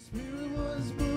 the Spirit was moving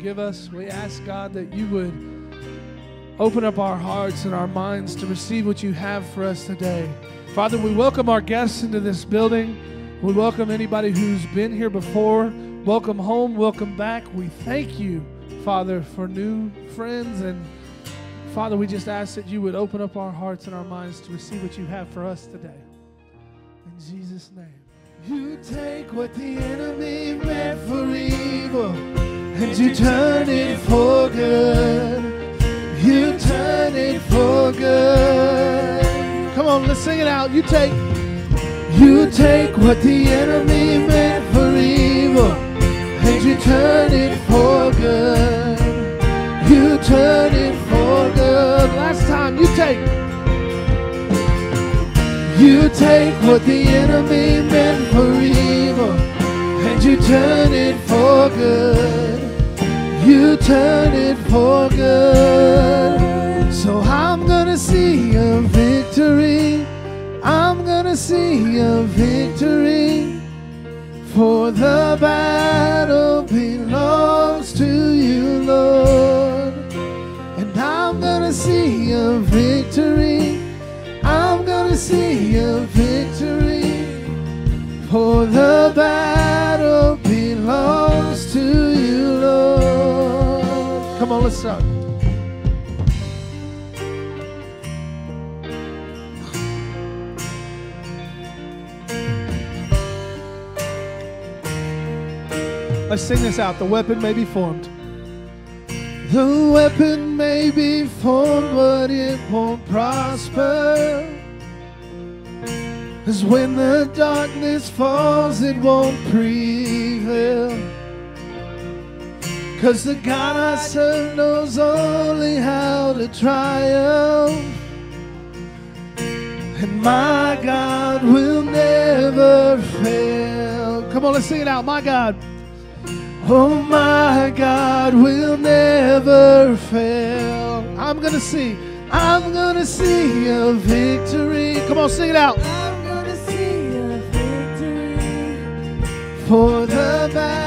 blessings that you give us. We ask, God, that you would open up our hearts and our minds to receive what you have for us today. Father, we welcome our guests into this building. We welcome anybody who's been here before. Welcome home, welcome back. We thank you, Father, for new friends. And Father, we just ask that you would open up our hearts and our minds to receive what you have for us today. In Jesus' name. You take what the enemy meant for evil and you turn it for good. You turn it for good. Come on, let's sing it out. You take you take what the enemy meant for evil and you turn it for good. You turn it for good. Last time you take you take what the enemy meant for evil and you turn it for good. You turn it for good. So I'm gonna see a victory. I'm gonna see a victory. For the battle belongs to you, Lord. And I'm gonna see a victory. I'm gonna see a victory. For the battle Come on, let's. Let's sing this out. The weapon may be formed. The weapon may be formed, but it won't prosper. Cause when the darkness falls, it won't prevail. Cause the God I serve knows only how to triumph. And my God will never fail. Come on, let's sing it out. My God. Oh, my God will never fail. I'm going to see. I'm going to see a victory. Come on, sing it out. I'm gonna see a victory. For the battle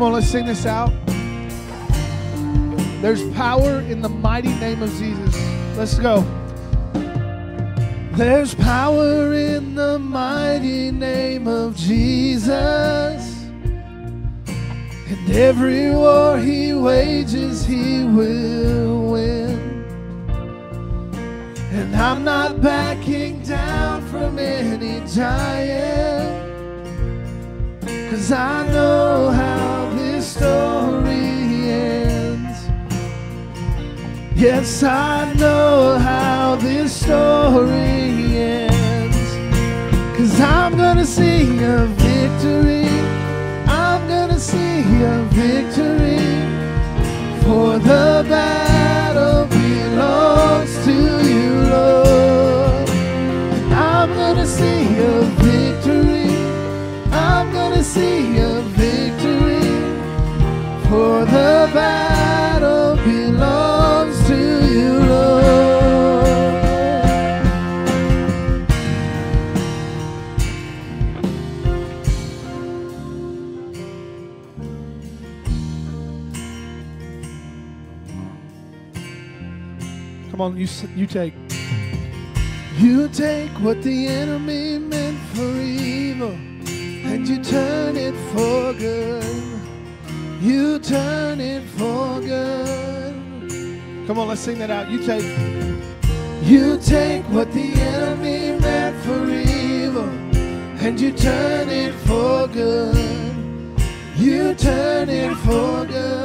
Come on, let's sing this out. There's power in the mighty name of Jesus. Let's go. There's power in the mighty name of Jesus. And every war he wages, he will win. And I'm not backing down from any giant. Cause I know how story ends. Yes, I know how this story ends. Cause I'm gonna see a victory. I'm gonna see a victory. For the battle belongs to you, Lord. I'm gonna see a victory. I'm gonna a. For the battle belongs to you, Lord. Come on, you you take. You take what the enemy meant for evil, and you turn it for good. You turn it for good. Come on, let's sing that out. You take. You take what the enemy meant for evil, and you turn it for good. You turn it for good.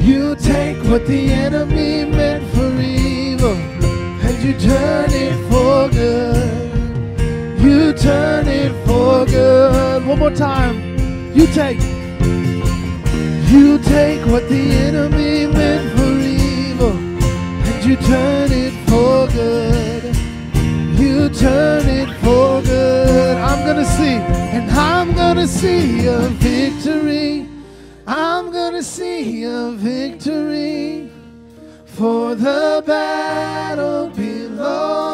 You take what the enemy meant for evil and you turn it for good. You turn it for good. One more time. You take. You take what the enemy meant for evil and you turn it for good. You turn it for good. I'm gonna see, and I'm gonna see a victory. I'm gonna see a victory. For the battle belongs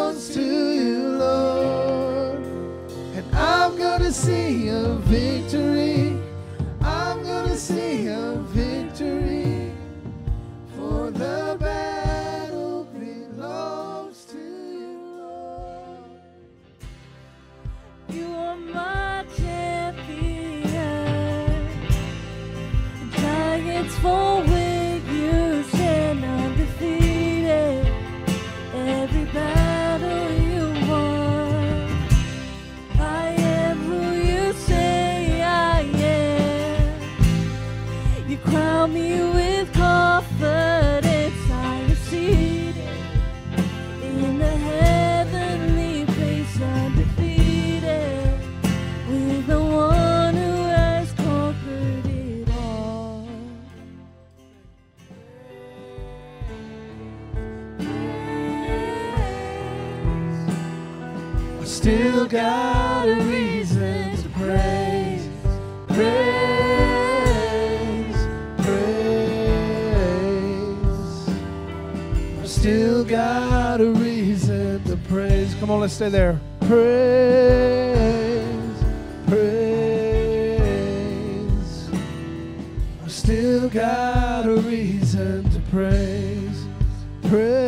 see a victory. I'm gonna see a victory. For the battle belongs to you, Lord. You are my champion. Giants fall Me with confidence. In the heavenly place, with the one who has conquered it all. I still got a reason to praise, praise, got a reason to praise. Come on, let's stay there. Praise, praise. I still got a reason to praise, praise.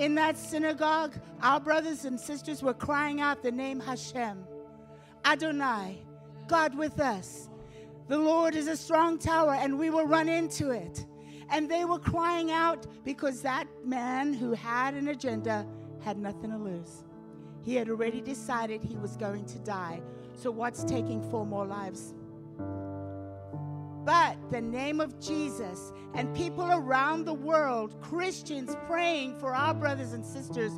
In that synagogue, our brothers and sisters were crying out the name Hashem, Adonai, God with us. The Lord is a strong tower, and we will run into it. And they were crying out because that man who had an agenda had nothing to lose. He had already decided he was going to die. So, what's taking four more lives? but the name of Jesus and people around the world, Christians praying for our brothers and sisters,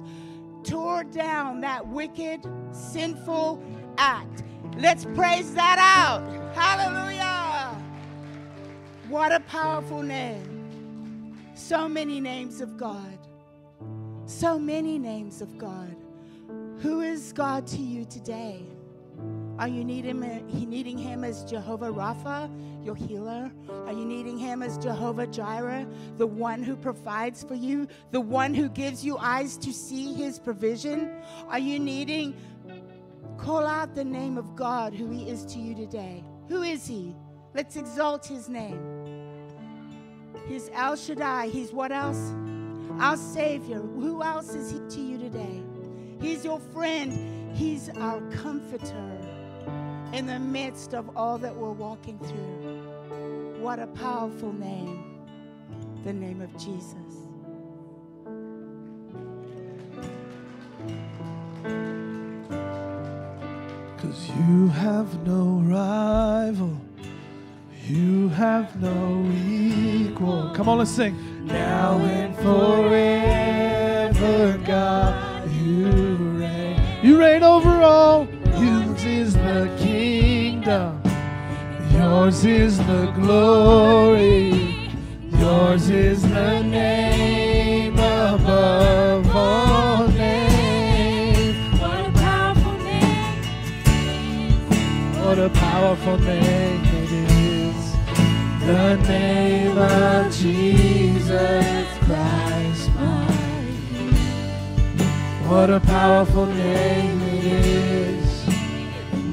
tore down that wicked, sinful act. Let's praise that out. Hallelujah. What a powerful name. So many names of God. So many names of God. Who is God to you today? Are you needing him, needing him as Jehovah Rapha, your healer? Are you needing him as Jehovah Jireh, the one who provides for you, the one who gives you eyes to see his provision? Are you needing, call out the name of God, who he is to you today? Who is he? Let's exalt his name. He's El Shaddai. He's what else? Our Savior. Who else is he to you today? He's your friend. He's our comforter in the midst of all that we're walking through. What a powerful name, the name of Jesus. Cause you have no rival, you have no equal. Come on, let's sing. Now and forever, God, you reign. You reign over all. Yours is the kingdom, yours is the glory, yours is the name above all names. What a powerful name. What a powerful name it is. The name of Jesus Christ, my King. What a powerful name it is.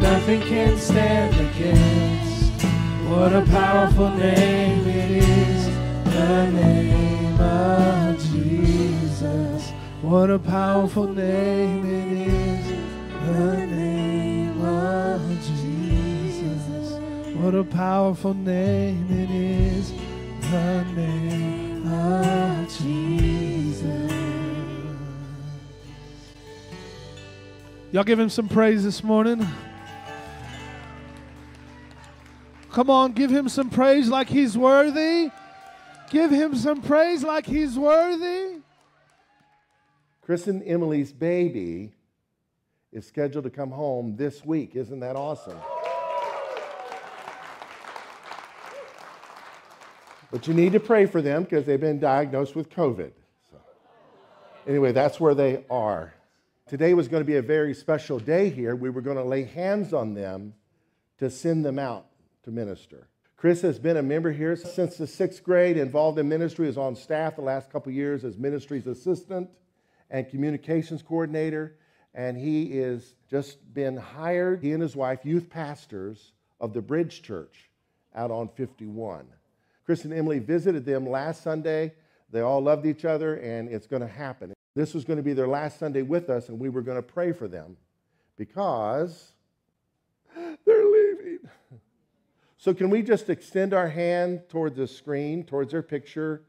Nothing can stand against. What a powerful name it is. The name of Jesus. What a powerful name it is. The name of Jesus. What a powerful name it is. The name of Jesus. Y'all give him some praise this morning. Come on, give him some praise like he's worthy. Give him some praise like he's worthy. Chris and Emily's baby is scheduled to come home this week. Isn't that awesome? But you need to pray for them because they've been diagnosed with COVID. So, anyway, that's where they are. Today was going to be a very special day here. We were going to lay hands on them to send them out to minister. Chris has been a member here since the sixth grade, involved in ministry, is on staff the last couple years as ministry's assistant and communications coordinator. And he is just been hired, he and his wife, youth pastors of the Bridge Church out on 51. Chris and Emily visited them last Sunday. They all loved each other, and it's going to happen. This was going to be their last Sunday with us, and we were going to pray for them because. So, can we just extend our hand towards the screen, towards their picture?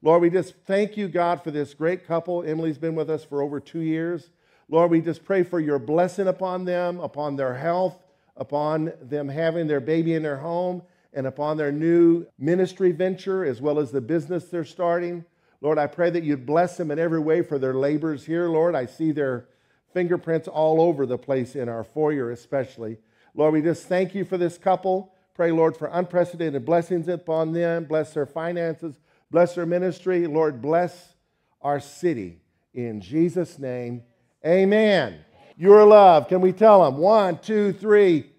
Lord, we just thank you, God, for this great couple. Emily's been with us for over two years. Lord, we just pray for your blessing upon them, upon their health, upon them having their baby in their home, and upon their new ministry venture, as well as the business they're starting. Lord, I pray that you'd bless them in every way for their labors here, Lord. I see their fingerprints all over the place in our foyer, especially. Lord, we just thank you for this couple. Pray, Lord, for unprecedented blessings upon them. Bless their finances. Bless their ministry. Lord, bless our city. In Jesus' name, amen. You're loved. Can we tell them? One, two, three.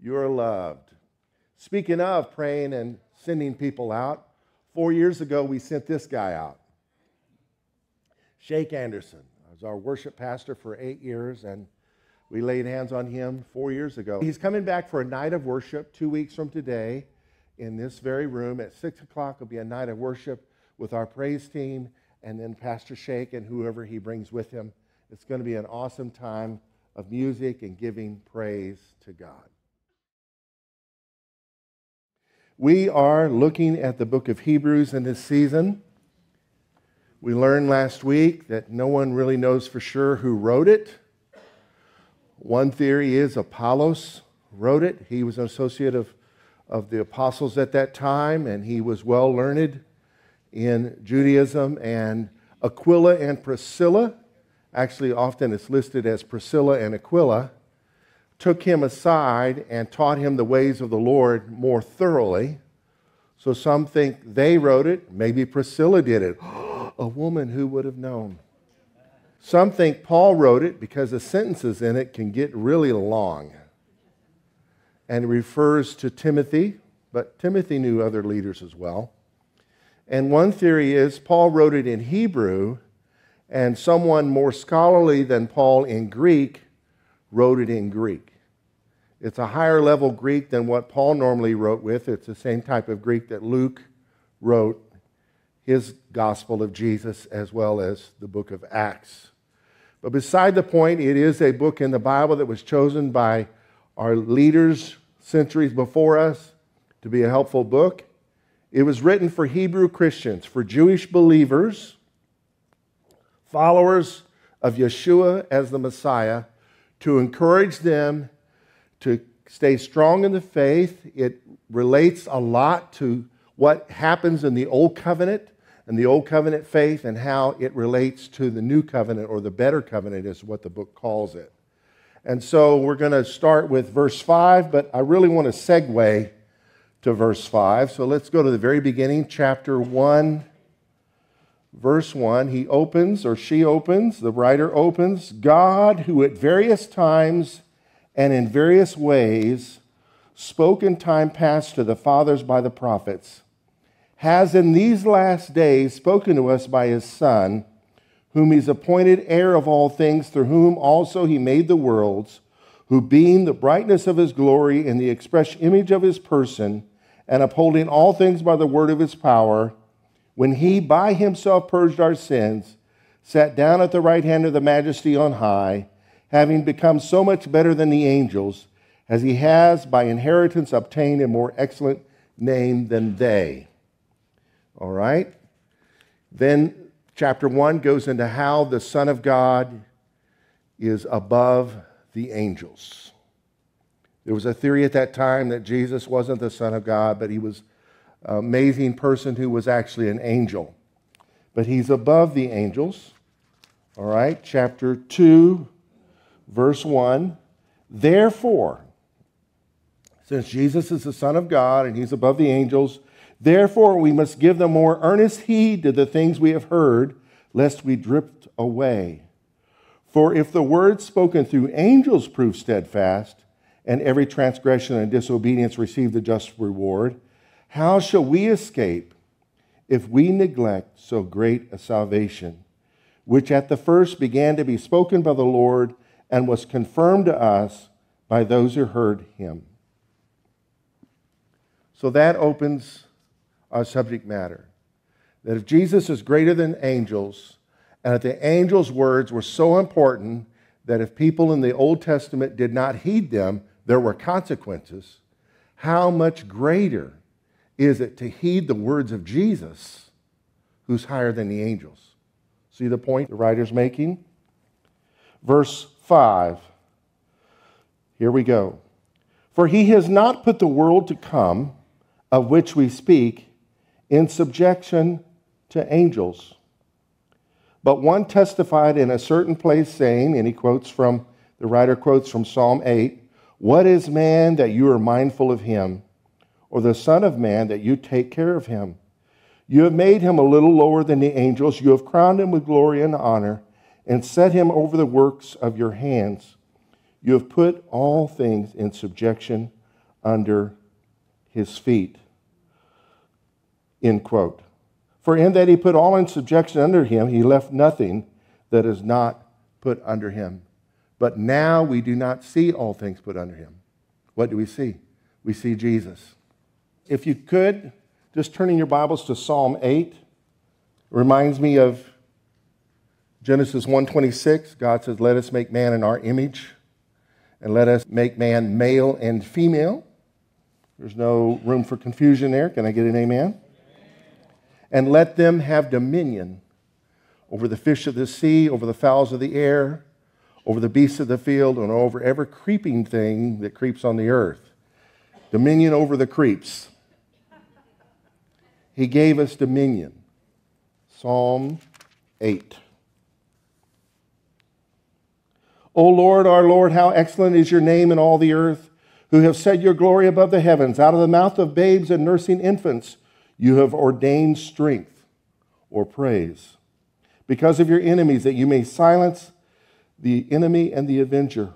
You're loved. Speaking of praying and sending people out, four years ago we sent this guy out. Shake Anderson I was our worship pastor for eight years, and we laid hands on him four years ago. He's coming back for a night of worship two weeks from today in this very room. At six o'clock It'll be a night of worship with our praise team and then Pastor Shake and whoever he brings with him. It's going to be an awesome time of music and giving praise to God. We are looking at the book of Hebrews in this season. We learned last week that no one really knows for sure who wrote it. One theory is Apollos wrote it. He was an associate of, of the apostles at that time, and he was well learned in Judaism. And Aquila and Priscilla, actually, often it's listed as Priscilla and Aquila, took him aside and taught him the ways of the Lord more thoroughly. So some think they wrote it, maybe Priscilla did it. A woman who would have known. Some think Paul wrote it because the sentences in it can get really long and refers to Timothy, but Timothy knew other leaders as well. And one theory is Paul wrote it in Hebrew, and someone more scholarly than Paul in Greek wrote it in Greek. It's a higher level Greek than what Paul normally wrote with. It's the same type of Greek that Luke wrote his Gospel of Jesus as well as the book of Acts. But beside the point, it is a book in the Bible that was chosen by our leaders centuries before us to be a helpful book. It was written for Hebrew Christians, for Jewish believers, followers of Yeshua as the Messiah, to encourage them to stay strong in the faith. It relates a lot to what happens in the Old Covenant and the Old Covenant faith and how it relates to the New Covenant or the better covenant, is what the book calls it. And so we're going to start with verse 5, but I really want to segue to verse 5. So let's go to the very beginning, chapter 1, verse 1. He opens, or she opens, the writer opens God, who at various times and in various ways spoke in time past to the fathers by the prophets, has in these last days spoken to us by his Son whom he's appointed heir of all things, through whom also he made the worlds, who being the brightness of his glory and the express image of his person, and upholding all things by the word of his power, when he by himself purged our sins, sat down at the right hand of the majesty on high, having become so much better than the angels, as he has by inheritance obtained a more excellent name than they. All right? Then Chapter 1 goes into how the Son of God is above the angels. There was a theory at that time that Jesus wasn't the Son of God, but he was an amazing person who was actually an angel. But he's above the angels. All right, chapter 2, verse 1. Therefore, since Jesus is the Son of God and he's above the angels, Therefore, we must give the more earnest heed to the things we have heard, lest we drift away. For if the words spoken through angels prove steadfast, and every transgression and disobedience received the just reward, how shall we escape if we neglect so great a salvation, which at the first began to be spoken by the Lord and was confirmed to us by those who heard him? So that opens our subject matter. That if Jesus is greater than angels, and that the angels' words were so important that if people in the Old Testament did not heed them, there were consequences, how much greater is it to heed the words of Jesus, who's higher than the angels? See the point the writer's making? Verse 5. Here we go. For he has not put the world to come, of which we speak, in subjection to angels. But one testified in a certain place, saying, and he quotes from, the writer quotes from Psalm 8, What is man that you are mindful of him, or the Son of Man that you take care of him? You have made him a little lower than the angels. You have crowned him with glory and honor, and set him over the works of your hands. You have put all things in subjection under his feet. End quote. For in that he put all in subjection under him, he left nothing that is not put under him. But now we do not see all things put under him. What do we see? We see Jesus. If you could, just turning your Bibles to Psalm 8 reminds me of Genesis 1:26. God says, "Let us make man in our image, and let us make man male and female." There's no room for confusion there. Can I get an amen? And let them have dominion over the fish of the sea, over the fowls of the air, over the beasts of the field, and over every creeping thing that creeps on the earth. Dominion over the creeps. He gave us dominion. Psalm 8. O Lord, our Lord, how excellent is your name in all the earth, who have set your glory above the heavens. Out of the mouth of babes and nursing infants, you have ordained strength or praise. Because of your enemies, that you may silence the enemy and the avenger.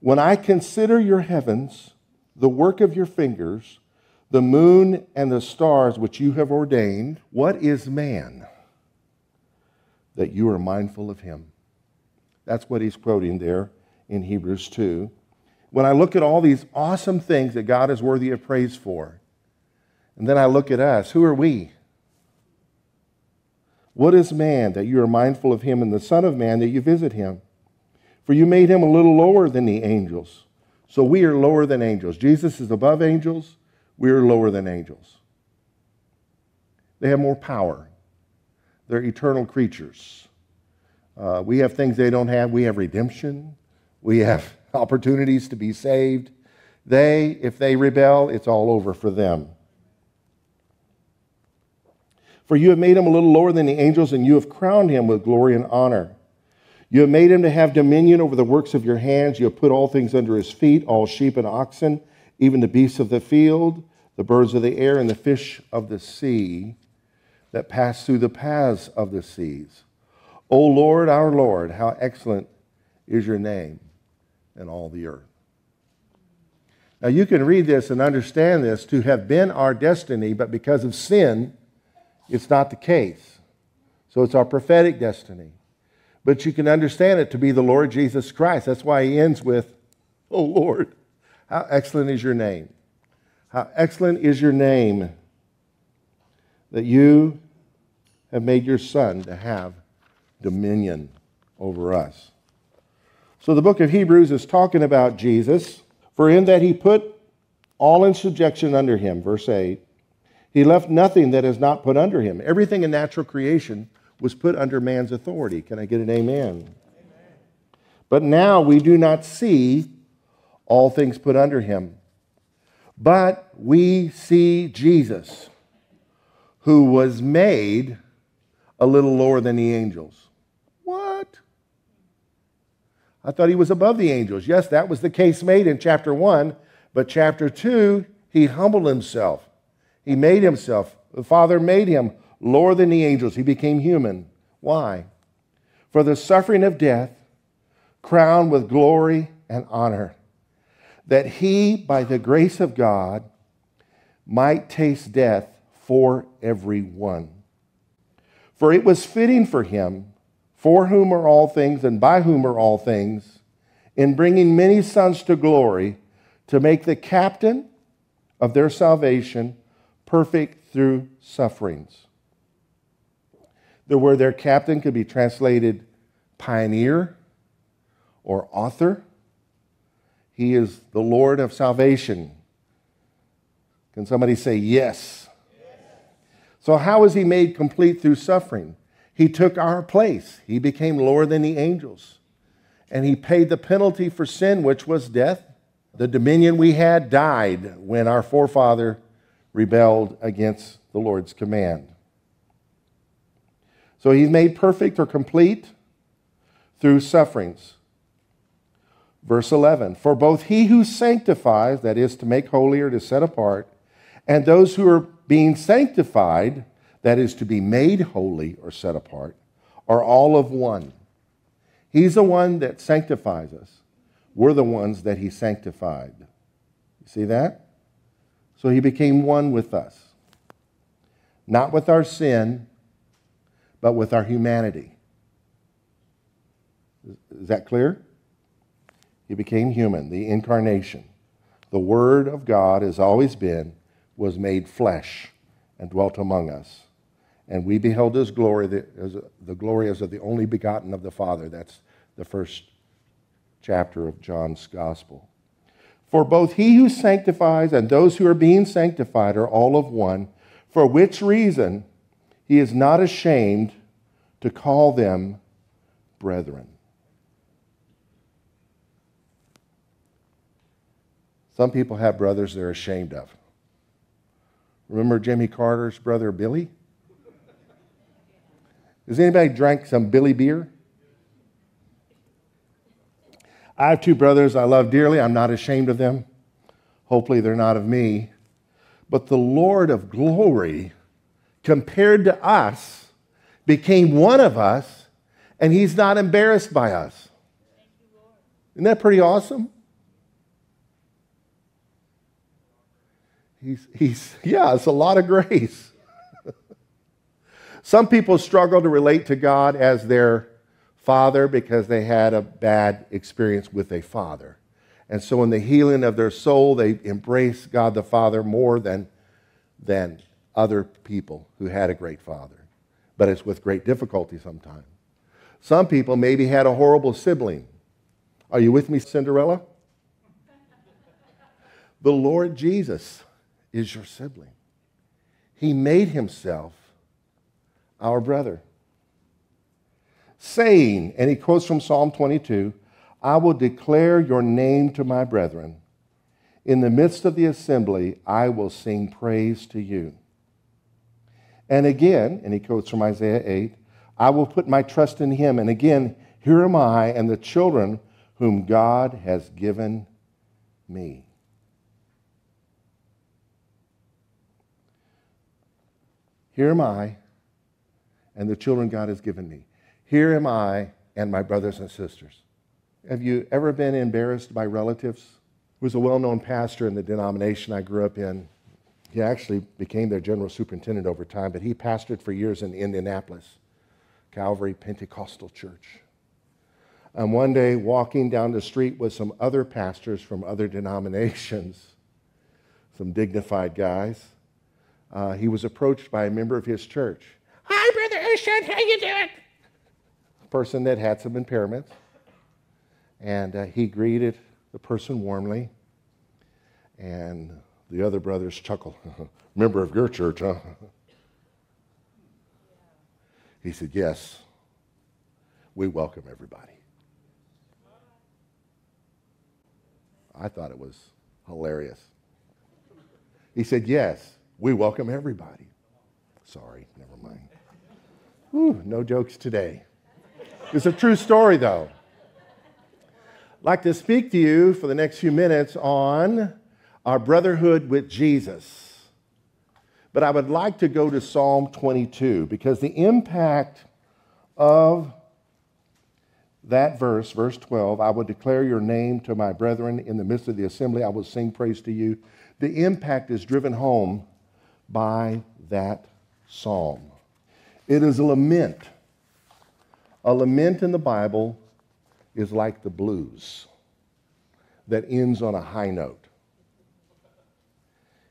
When I consider your heavens, the work of your fingers, the moon and the stars which you have ordained, what is man that you are mindful of him? That's what he's quoting there in Hebrews 2. When I look at all these awesome things that God is worthy of praise for, and then I look at us, who are we? What is man that you are mindful of him, and the Son of Man that you visit him? For you made him a little lower than the angels. So we are lower than angels. Jesus is above angels. We are lower than angels. They have more power, they're eternal creatures. Uh, we have things they don't have. We have redemption. We have opportunities to be saved. They, if they rebel, it's all over for them. For you have made him a little lower than the angels, and you have crowned him with glory and honor. You have made him to have dominion over the works of your hands. You have put all things under his feet, all sheep and oxen, even the beasts of the field, the birds of the air, and the fish of the sea that pass through the paths of the seas. O Lord, our Lord, how excellent is your name in all the earth. Now, you can read this and understand this to have been our destiny, but because of sin, it's not the case. So it's our prophetic destiny. But you can understand it to be the Lord Jesus Christ. That's why he ends with, Oh Lord, how excellent is your name. How excellent is your name that you have made your Son to have dominion over us. So the book of Hebrews is talking about Jesus, for in that he put all in subjection under him, verse 8. He left nothing that is not put under him. Everything in natural creation was put under man's authority. Can I get an amen? amen? But now we do not see all things put under him. But we see Jesus, who was made a little lower than the angels. What? I thought he was above the angels. Yes, that was the case made in chapter 1, but chapter 2, he humbled himself. He made himself. The Father made him lower than the angels. He became human. Why? For the suffering of death, crowned with glory and honor, that he, by the grace of God, might taste death for everyone. For it was fitting for him, for whom are all things and by whom are all things, in bringing many sons to glory, to make the captain of their salvation perfect through sufferings. The word their captain could be translated pioneer or author. He is the Lord of salvation. Can somebody say yes? yes? So, how is he made complete through suffering? He took our place. He became lower than the angels. And he paid the penalty for sin, which was death. The dominion we had died when our forefather rebelled against the Lord's command. So he's made perfect or complete through sufferings. Verse 11 For both he who sanctifies, that is, to make holy or to set apart, and those who are being sanctified, that is, to be made holy or set apart, are all of one. He's the one that sanctifies us. We're the ones that he sanctified. You see that? So he became one with us. Not with our sin, but with our humanity. Is that clear? He became human, the incarnation. The Word of God, has always been, was made flesh and dwelt among us. And we beheld his glory, the, as the glory as of the only begotten of the Father. That's the first chapter of John's Gospel. For both he who sanctifies and those who are being sanctified are all of one, for which reason he is not ashamed to call them brethren. Some people have brothers they're ashamed of. Remember Jimmy Carter's brother Billy? Has anybody drank some Billy beer? I have two brothers I love dearly. I'm not ashamed of them. Hopefully, they're not of me. But the Lord of glory, compared to us, became one of us, and he's not embarrassed by us. Isn't that pretty awesome? He's, he's, yeah, it's a lot of grace. Some people struggle to relate to God as their father because they had a bad experience with a father. And so, in the healing of their soul, they embrace God the Father more than, than other people who had a great father. But it's with great difficulty sometimes. Some people maybe had a horrible sibling. Are you with me, Cinderella? the Lord Jesus is your sibling. He made himself our brother. Saying, and he quotes from Psalm 22 I will declare your name to my brethren. In the midst of the assembly, I will sing praise to you. And again, and he quotes from Isaiah 8, I will put my trust in him. And again, here am I and the children whom God has given me. Here am I and the children God has given me. Here am I and my brothers and sisters. Have you ever been embarrassed by relatives? He was a well known pastor in the denomination I grew up in. He actually became their general superintendent over time, but he pastored for years in Indianapolis, Calvary Pentecostal Church. And one day, walking down the street with some other pastors from other denominations, some dignified guys, uh, he was approached by a member of his church. Hi, Brother Urshan, how you doing? Person that had some impairments. And uh, he greeted the person warmly. And the other brothers chuckled. Member of your church, huh? He said, Yes, we welcome everybody. I thought it was hilarious. He said, Yes, we welcome everybody. Sorry, never mind. No jokes today. It's a true story, though. I'd like to speak to you for the next few minutes on our brotherhood with Jesus. But I would like to go to Psalm 22 because the impact of that verse, verse 12, I will declare your name to my brethren in the midst of the assembly, I will sing praise to you. The impact is driven home by that psalm. It is a lament. A lament in the Bible is like the blues that ends on a high note.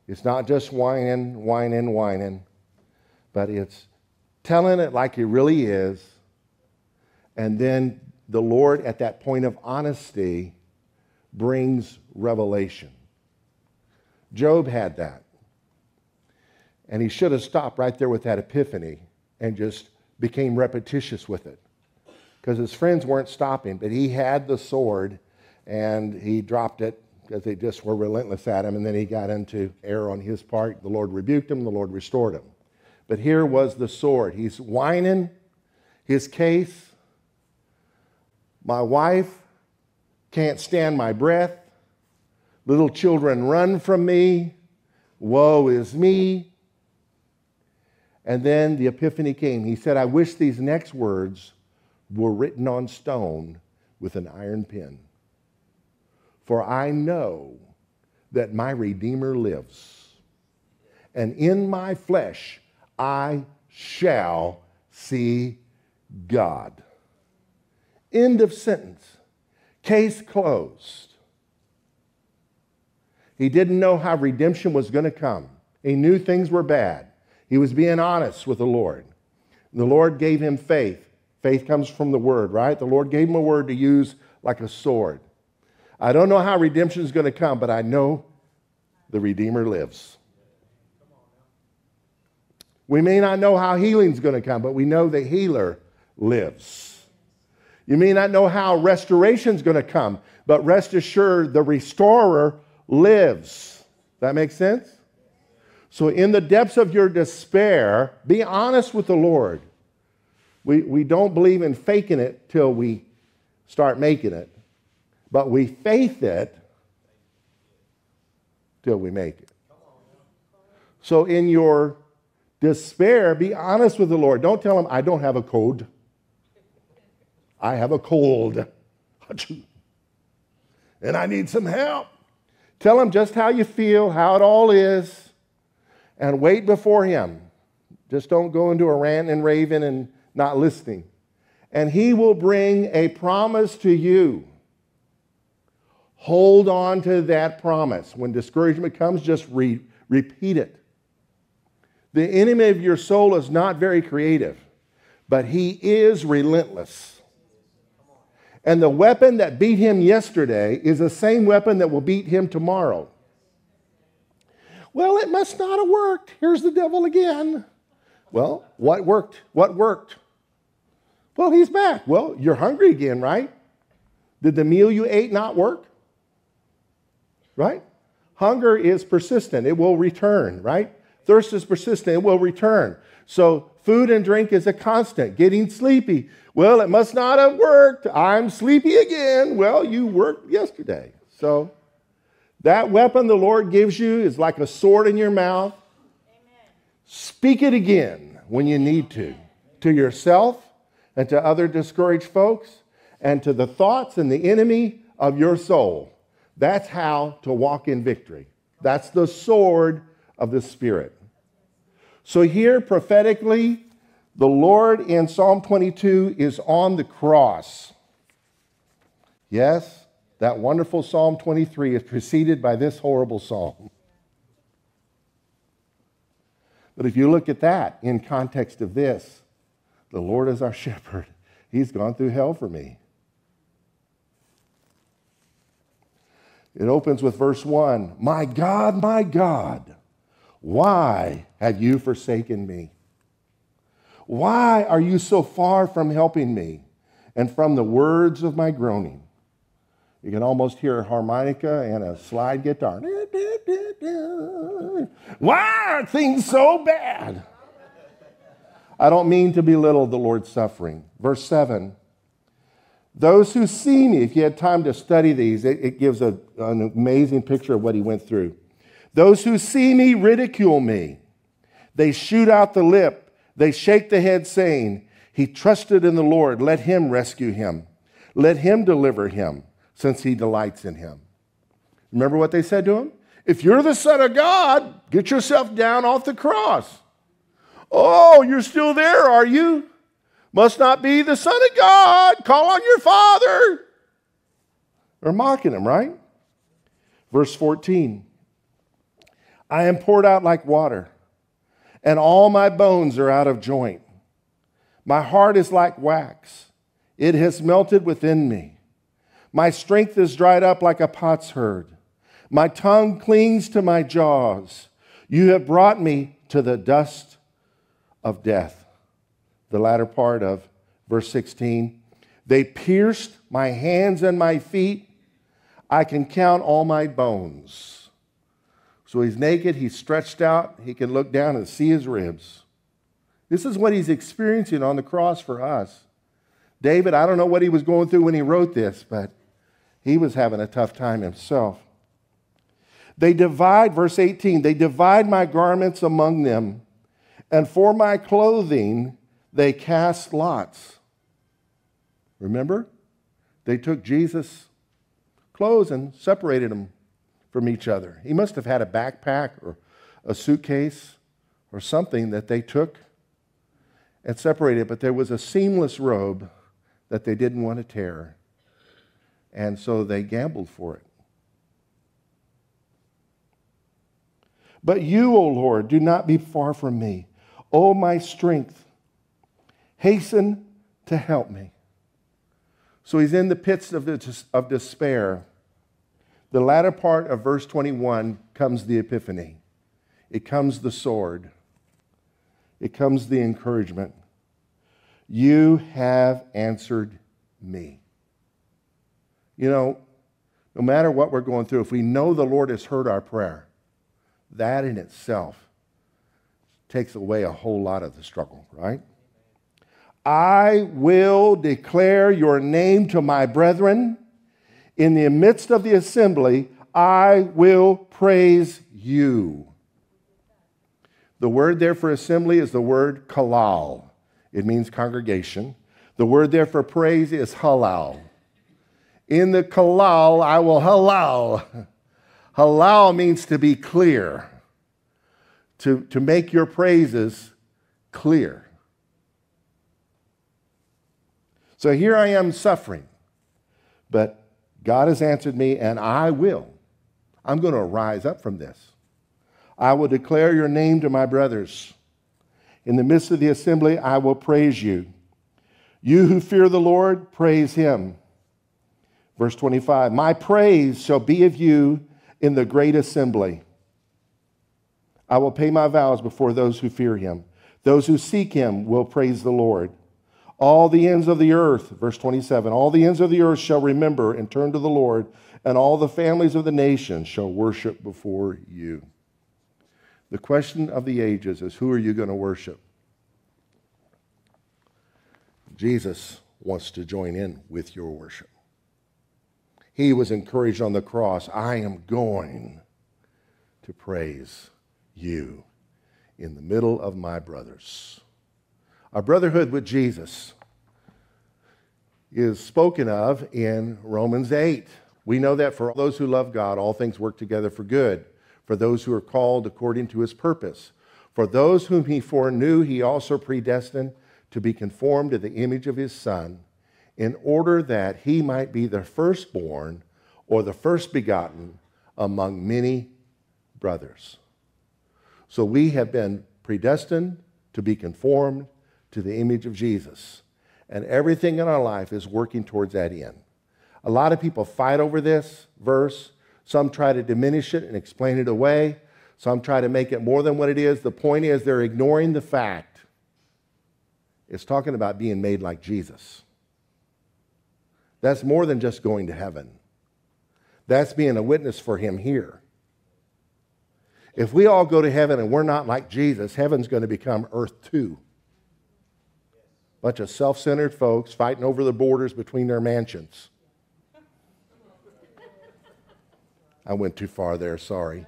It's not just whining, whining, whining, but it's telling it like it really is. And then the Lord, at that point of honesty, brings revelation. Job had that. And he should have stopped right there with that epiphany and just became repetitious with it. Because his friends weren't stopping, but he had the sword and he dropped it because they just were relentless at him. And then he got into error on his part. The Lord rebuked him, the Lord restored him. But here was the sword. He's whining his case. My wife can't stand my breath. Little children run from me. Woe is me. And then the epiphany came. He said, I wish these next words were written on stone with an iron pen. For I know that my Redeemer lives, and in my flesh I shall see God. End of sentence. Case closed. He didn't know how redemption was going to come. He knew things were bad. He was being honest with the Lord. The Lord gave him faith. Faith comes from the word, right? The Lord gave him a word to use like a sword. I don't know how redemption is going to come, but I know the Redeemer lives. We may not know how healing is going to come, but we know the healer lives. You may not know how restoration is going to come, but rest assured the restorer lives. That makes sense? So, in the depths of your despair, be honest with the Lord. We, we don't believe in faking it till we start making it. but we faith it till we make it. So, in your despair, be honest with the Lord. Don't tell him, I don't have a code. I have a cold. And I need some help. Tell him just how you feel, how it all is, and wait before him. Just don't go into a rant and raving and not listening. And he will bring a promise to you. Hold on to that promise. When discouragement comes, just re- repeat it. The enemy of your soul is not very creative, but he is relentless. And the weapon that beat him yesterday is the same weapon that will beat him tomorrow. Well, it must not have worked. Here's the devil again. Well, what worked? What worked? Well, he's back. Well, you're hungry again, right? Did the meal you ate not work? Right? Hunger is persistent, it will return, right? Thirst is persistent, it will return. So, food and drink is a constant. Getting sleepy, well, it must not have worked. I'm sleepy again. Well, you worked yesterday. So, that weapon the Lord gives you is like a sword in your mouth. Amen. Speak it again when you need to, to yourself and to other discouraged folks and to the thoughts and the enemy of your soul. That's how to walk in victory. That's the sword of the Spirit. So, here prophetically, the Lord in Psalm 22 is on the cross. Yes, that wonderful Psalm 23 is preceded by this horrible psalm. But if you look at that in context of this, the Lord is our shepherd. He's gone through hell for me. It opens with verse 1 My God, my God, why have you forsaken me? Why are you so far from helping me and from the words of my groaning? You can almost hear a harmonica and a slide guitar. Why are things so bad? I don't mean to belittle the Lord's suffering. Verse 7 those who see me, if you had time to study these, it, it gives a, an amazing picture of what he went through. Those who see me ridicule me. They shoot out the lip. They shake the head, saying, He trusted in the Lord. Let him rescue him. Let him deliver him, since he delights in him. Remember what they said to him? If you're the Son of God, get yourself down off the cross. Oh, you're still there, are you? must not be the Son of God. Call on your Father. They're mocking him, right? Verse 14 I am poured out like water, and all my bones are out of joint. My heart is like wax, it has melted within me. My strength is dried up like a potsherd. My tongue clings to my jaws. You have brought me to the dust of death the latter part of verse 16. They pierced my hands and my feet. I can count all my bones. So he's naked, he's stretched out, he can look down and see his ribs. This is what he's experiencing on the cross for us. David, I don't know what he was going through when he wrote this, but he was having a tough time himself. They divide, verse 18, they divide my garments among them, and for my clothing they cast lots. Remember? They took Jesus' clothes and separated them from each other. He must have had a backpack or a suitcase or something that they took and separated, but there was a seamless robe that they didn't want to tear. And so they gambled for it. But you, O Lord, do not be far from me. O my strength, Hasten to help me. So he's in the pits of, of despair. The latter part of verse 21 comes the epiphany. It comes the sword. It comes the encouragement. You have answered me. You know, no matter what we're going through, if we know the Lord has heard our prayer, that in itself takes away a whole lot of the struggle, right? I will declare your name to my brethren. In the midst of the assembly, I will praise you. The word there for assembly is the word qahal. It means congregation. The word there for praise is halal. In the qahal, I will halal. Halal means to be clear, to, to make your praises clear. So here I am suffering, but God has answered me, and I will. I'm going to rise up from this. I will declare your name to my brothers. In the midst of the assembly, I will praise you. You who fear the Lord, praise him. Verse 25 My praise shall be of you in the great assembly. I will pay my vows before those who fear him. Those who seek him will praise the Lord. All the ends of the earth, verse 27, all the ends of the earth shall remember and turn to the Lord, and all the families of the nations shall worship before you. The question of the ages is who are you going to worship? Jesus wants to join in with your worship. He was encouraged on the cross I am going to praise you in the middle of my brothers. Our brotherhood with Jesus is spoken of in Romans 8. We know that for those who love God, all things work together for good, for those who are called according to his purpose. For those whom he foreknew, he also predestined to be conformed to the image of his Son, in order that he might be the firstborn or the first begotten among many brothers. So we have been predestined to be conformed to the image of Jesus. And everything in our life is working towards that end. A lot of people fight over this verse. Some try to diminish it and explain it away. Some try to make it more than what it is. The point is, they're ignoring the fact it's talking about being made like Jesus. That's more than just going to heaven. That's being a witness for him here. If we all go to heaven and we're not like Jesus, heaven's going to become earth too. Bunch of self centered folks fighting over the borders between their mansions. I went too far there, sorry.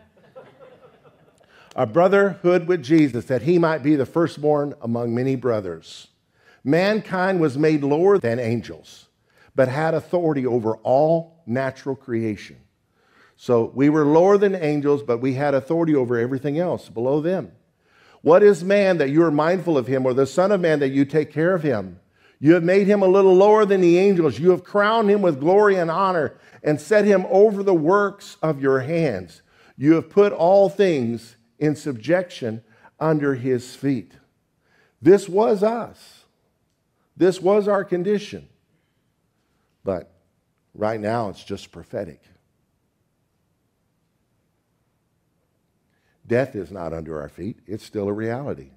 A brotherhood with Jesus, that he might be the firstborn among many brothers. Mankind was made lower than angels, but had authority over all natural creation. So we were lower than angels, but we had authority over everything else below them. What is man that you are mindful of him, or the Son of Man that you take care of him? You have made him a little lower than the angels. You have crowned him with glory and honor and set him over the works of your hands. You have put all things in subjection under his feet. This was us. This was our condition. But right now, it's just prophetic. Death is not under our feet, it's still a reality.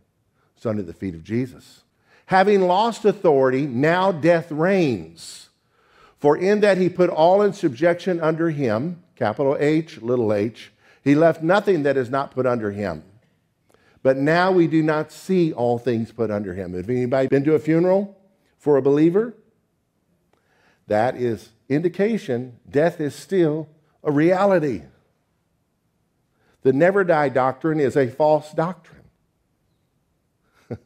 It's under the feet of Jesus. Having lost authority, now death reigns. For in that he put all in subjection under him, capital H, little h, he left nothing that is not put under him. But now we do not see all things put under him. Have anybody been to a funeral? for a believer, that is indication death is still a reality. The never die doctrine is a false doctrine.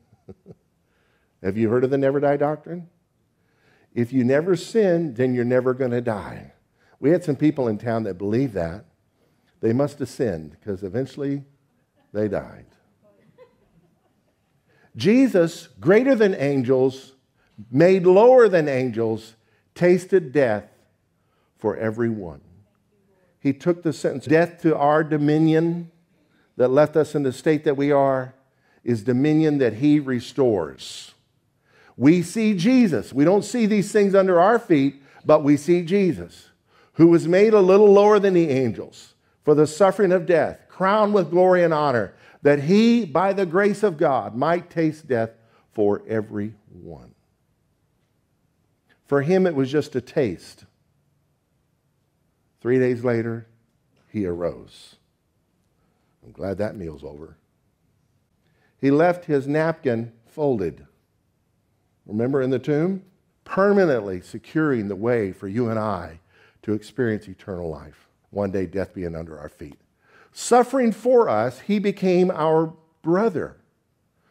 Have you heard of the never die doctrine? If you never sin, then you're never going to die. We had some people in town that believed that. They must have sinned because eventually they died. Jesus, greater than angels, made lower than angels, tasted death for everyone. He took the sentence death to our dominion that left us in the state that we are is dominion that he restores. We see Jesus. We don't see these things under our feet, but we see Jesus, who was made a little lower than the angels for the suffering of death, crowned with glory and honor, that he, by the grace of God, might taste death for everyone. For him, it was just a taste. Three days later, he arose. I'm glad that meal's over. He left his napkin folded. Remember in the tomb? Permanently securing the way for you and I to experience eternal life. One day, death being under our feet. Suffering for us, he became our brother.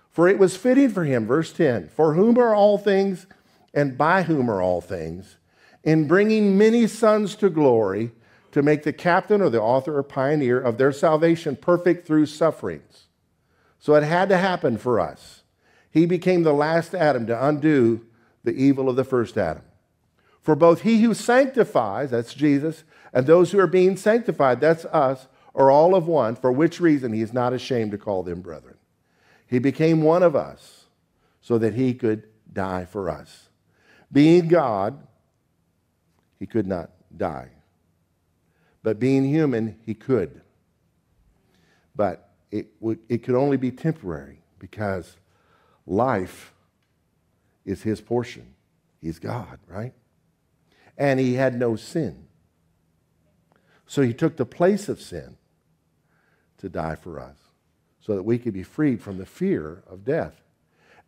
For it was fitting for him, verse 10, for whom are all things and by whom are all things, in bringing many sons to glory, to make the captain or the author or pioneer of their salvation perfect through sufferings. So it had to happen for us. He became the last Adam to undo the evil of the first Adam. For both he who sanctifies, that's Jesus, and those who are being sanctified, that's us, are all of one, for which reason he is not ashamed to call them brethren. He became one of us so that he could die for us. Being God, he could not die. But being human, he could. But it, it could only be temporary because life is his portion. He's God, right? And he had no sin. So he took the place of sin to die for us so that we could be freed from the fear of death.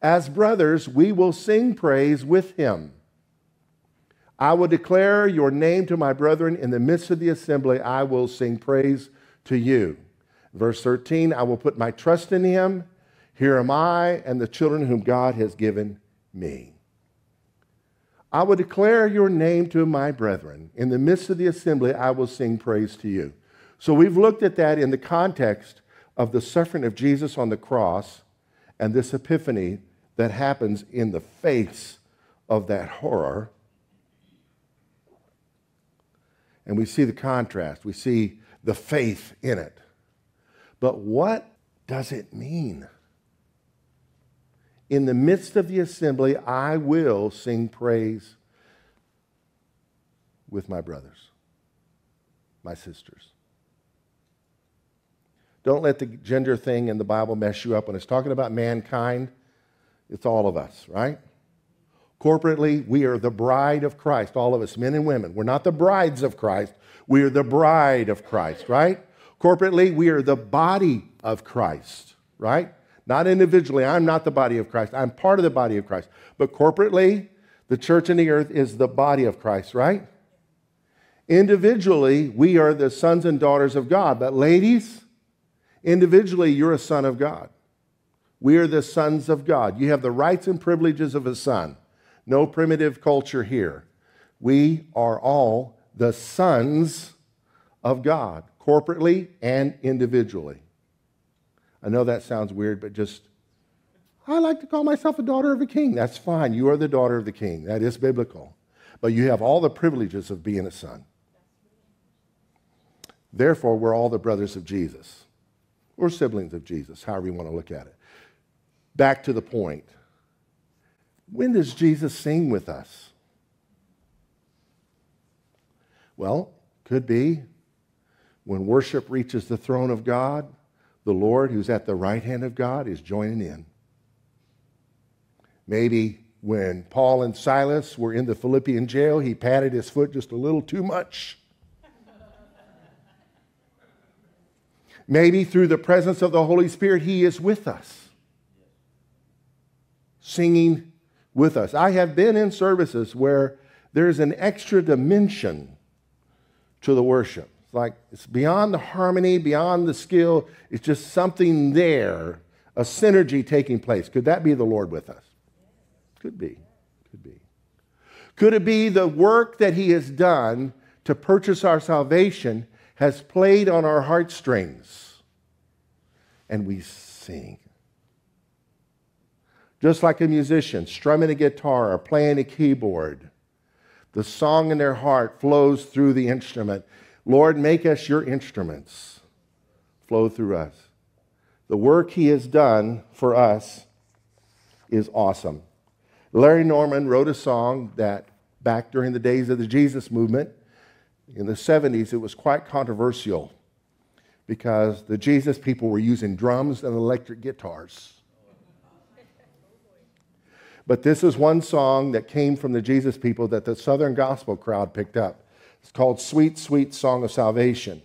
As brothers, we will sing praise with him. I will declare your name to my brethren in the midst of the assembly. I will sing praise to you. Verse 13 I will put my trust in him. Here am I and the children whom God has given me. I will declare your name to my brethren. In the midst of the assembly, I will sing praise to you. So we've looked at that in the context of the suffering of Jesus on the cross and this epiphany that happens in the face of that horror. And we see the contrast, we see the faith in it. But what does it mean? In the midst of the assembly, I will sing praise with my brothers, my sisters. Don't let the gender thing in the Bible mess you up. When it's talking about mankind, it's all of us, right? Corporately, we are the bride of Christ, all of us, men and women. We're not the brides of Christ, we are the bride of Christ, right? Corporately, we are the body of Christ, right? Not individually, I'm not the body of Christ. I'm part of the body of Christ. But corporately, the church in the earth is the body of Christ, right? Individually, we are the sons and daughters of God. But ladies, Individually, you're a son of God. We are the sons of God. You have the rights and privileges of a son. No primitive culture here. We are all the sons of God, corporately and individually. I know that sounds weird, but just, I like to call myself a daughter of a king. That's fine. You are the daughter of the king. That is biblical. But you have all the privileges of being a son. Therefore, we're all the brothers of Jesus or siblings of Jesus, however you want to look at it. Back to the point. When does Jesus sing with us? Well, could be when worship reaches the throne of God, the Lord, who's at the right hand of God, is joining in. Maybe when Paul and Silas were in the Philippian jail, he patted his foot just a little too much Maybe through the presence of the Holy Spirit, He is with us, singing with us. I have been in services where there's an extra dimension to the worship. It's like it's beyond the harmony, beyond the skill. It's just something there, a synergy taking place. Could that be the Lord with us? Could be. Could be. Could it be the work that He has done to purchase our salvation has played on our heartstrings, and we sing. Just like a musician strumming a guitar or playing a keyboard, the song in their heart flows through the instrument. Lord, make us your instruments, flow through us. The work he has done for us is awesome. Larry Norman wrote a song that back during the days of the Jesus movement in the 70s, it was quite controversial because the Jesus people were using drums and electric guitars. But this is one song that came from the Jesus people that the Southern gospel crowd picked up. It's called Sweet, Sweet Song of Salvation.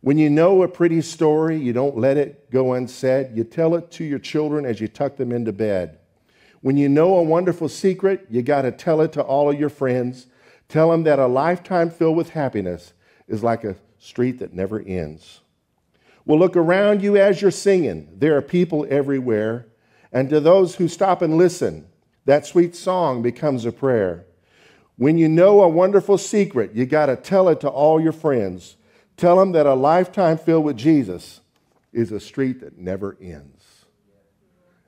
When you know a pretty story, you don't let it go unsaid. You tell it to your children as you tuck them into bed. When you know a wonderful secret, you got to tell it to all of your friends Tell them that a lifetime filled with happiness is like a street that never ends. Well, look around you as you're singing. There are people everywhere. And to those who stop and listen, that sweet song becomes a prayer. When you know a wonderful secret, you got to tell it to all your friends. Tell them that a lifetime filled with Jesus is a street that never ends.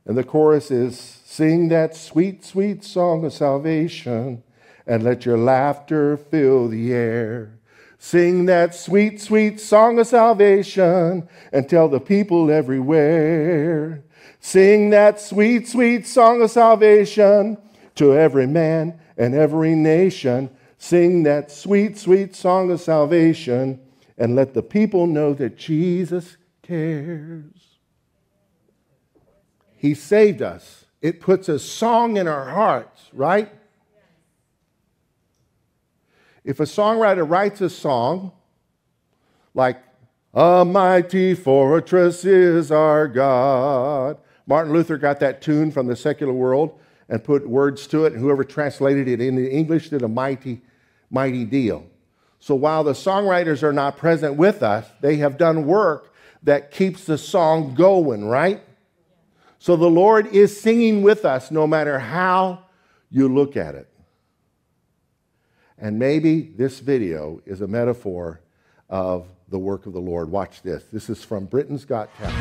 And the chorus is Sing that sweet, sweet song of salvation and let your laughter fill the air. Sing that sweet, sweet song of salvation and tell the people everywhere. Sing that sweet, sweet song of salvation to every man and every nation. Sing that sweet, sweet song of salvation and let the people know that Jesus cares. He saved us. It puts a song in our hearts, right? If a songwriter writes a song like, A mighty fortress is our God, Martin Luther got that tune from the secular world and put words to it, and whoever translated it into English did a mighty, mighty deal. So while the songwriters are not present with us, they have done work that keeps the song going, right? So the Lord is singing with us no matter how you look at it. And maybe this video is a metaphor of the work of the Lord. Watch this. This is from Britain's Got Talent.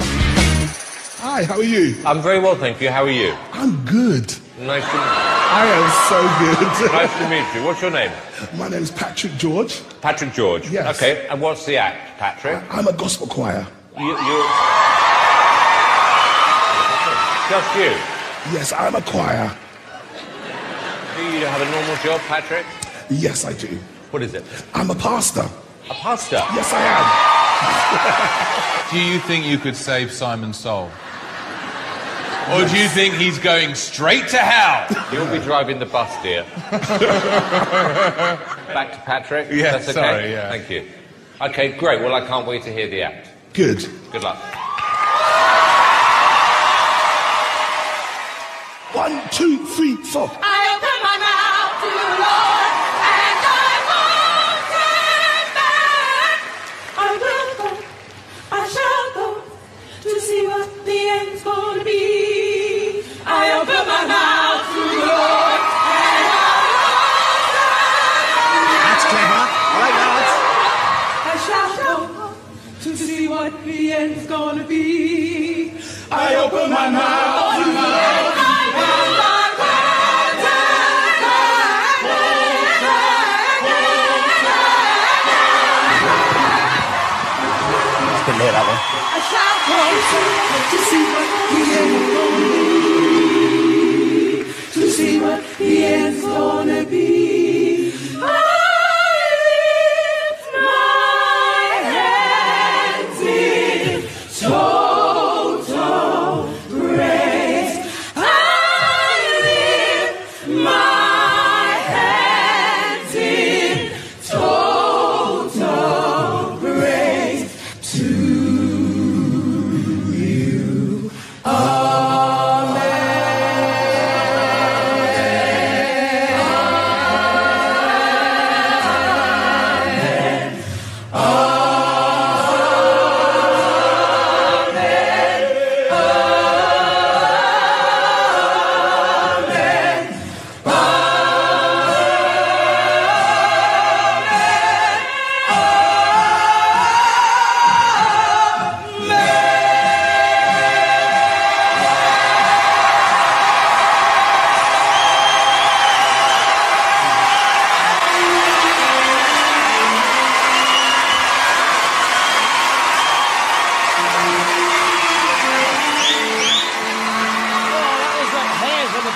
Hi, how are you? I'm very well, thank you. How are you? I'm good. Nice to, meet you. I am so good. nice to meet you. What's your name? My name's Patrick George. Patrick George. Yes. Okay, and what's the act, Patrick? I'm a gospel choir. You, you... Just you. Yes, I'm a choir. Do you have a normal job, Patrick? Yes, I do. What is it? I'm a pastor. A pastor. Yes, I am. Do you think you could save Simon's soul? Or do you think he's going straight to hell? You'll be driving the bus, dear. Back to Patrick. Yeah, That's okay? sorry, yeah. Thank you. Okay, great. Well, I can't wait to hear the act. Good. Good luck. One, two, three, four. To see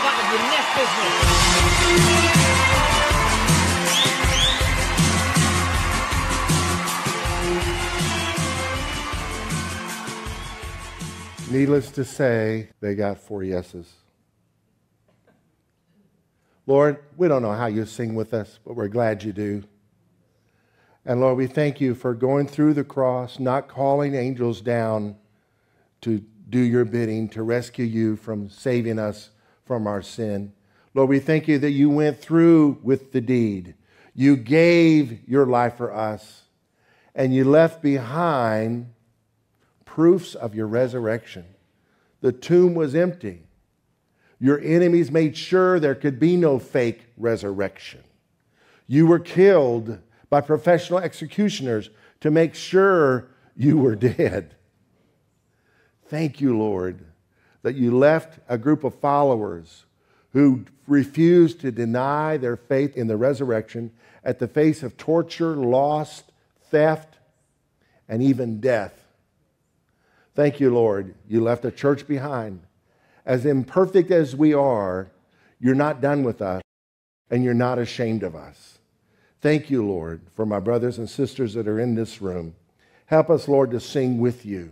of your isn't? Needless to say, they got four yeses. Lord, we don't know how you sing with us, but we're glad you do. And Lord, we thank you for going through the cross, not calling angels down to do your bidding, to rescue you from saving us from our sin. Lord, we thank you that you went through with the deed. You gave your life for us, and you left behind proofs of your resurrection. The tomb was empty. Your enemies made sure there could be no fake resurrection. You were killed by professional executioners to make sure you were dead. Thank you, Lord, that you left a group of followers who refused to deny their faith in the resurrection at the face of torture, loss, theft, and even death. Thank you, Lord. You left a church behind. As imperfect as we are, you're not done with us and you're not ashamed of us. Thank you, Lord, for my brothers and sisters that are in this room. Help us, Lord, to sing with you.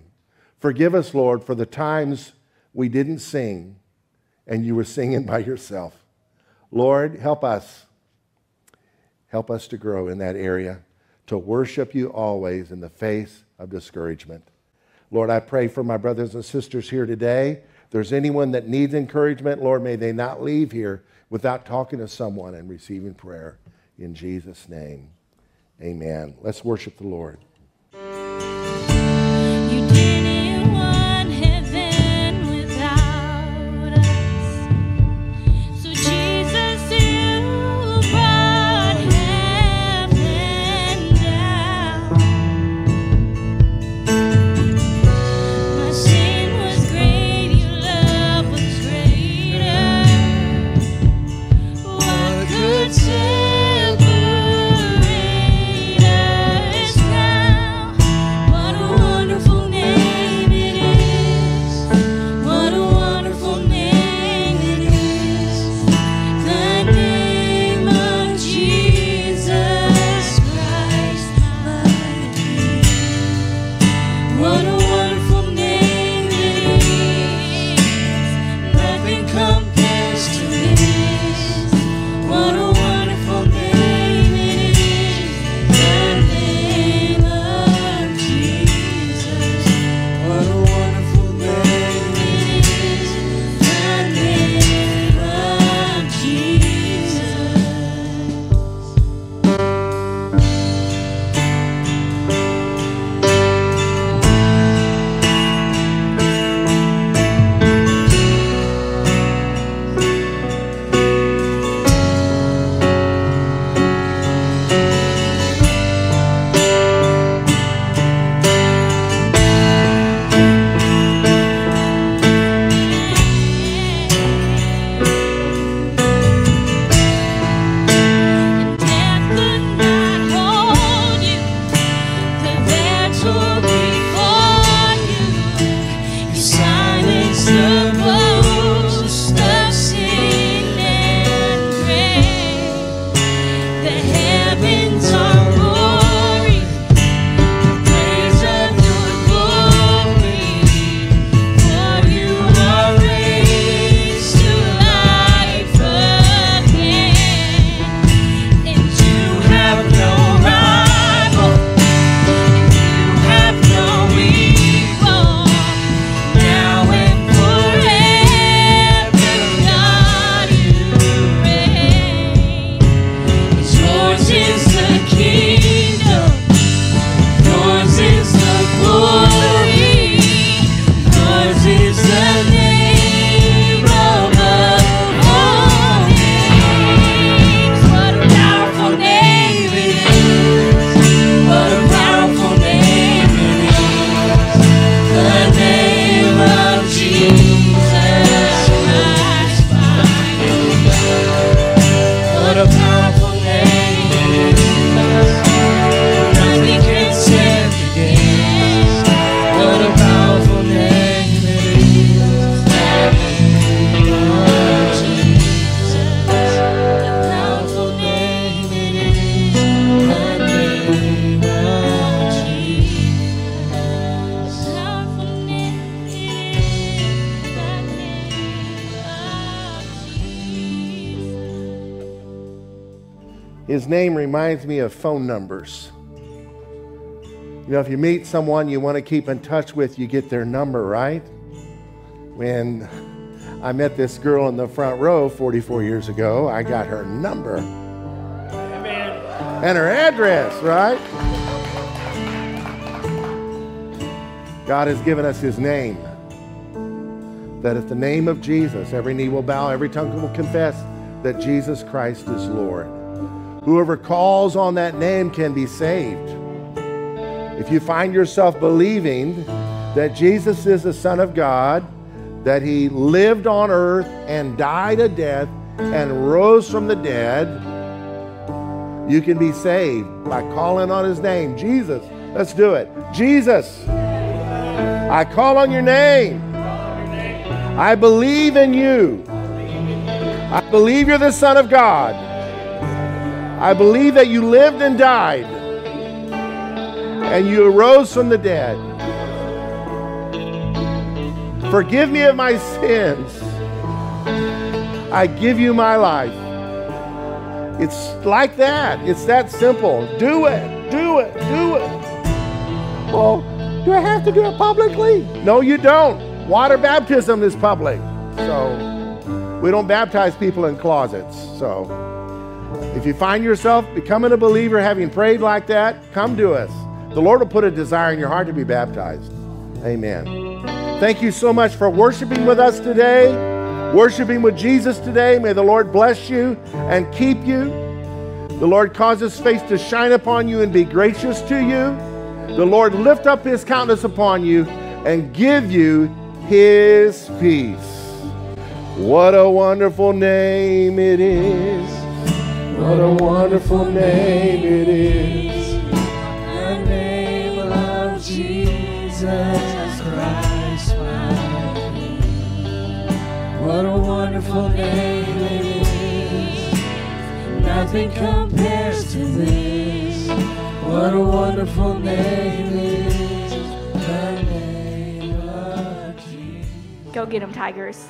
Forgive us, Lord, for the times we didn't sing and you were singing by yourself. Lord, help us. Help us to grow in that area, to worship you always in the face of discouragement. Lord, I pray for my brothers and sisters here today. If there's anyone that needs encouragement, Lord, may they not leave here without talking to someone and receiving prayer. In Jesus' name, amen. Let's worship the Lord. Phone numbers. You know, if you meet someone you want to keep in touch with, you get their number, right? When I met this girl in the front row 44 years ago, I got her number. Amen. and her address, right? God has given us his name. That at the name of Jesus, every knee will bow, every tongue will confess that Jesus Christ is Lord. Whoever calls on that name can be saved. If you find yourself believing that Jesus is the Son of God, that he lived on earth and died a death and rose from the dead, you can be saved by calling on his name. Jesus, let's do it. Jesus, I call on your name. I believe in you. I believe you're the Son of God. I believe that you lived and died and you arose from the dead. Forgive me of my sins. I give you my life. It's like that. It's that simple. Do it. Do it. Do it. Well, do I have to do it publicly? No, you don't. Water baptism is public. So we don't baptize people in closets. So if you find yourself becoming a believer having prayed like that, come to us. The Lord will put a desire in your heart to be baptized. Amen. Thank you so much for worshiping with us today, worshiping with Jesus today. May the Lord bless you and keep you. The Lord cause his face to shine upon you and be gracious to you. The Lord lift up his countenance upon you and give you his peace. What a wonderful name it is. What a wonderful name it is. The name of Jesus Christ, my King. What a wonderful name it is. Nothing compares to this. What a wonderful name it is. The name of Jesus. Go get them, Tigers.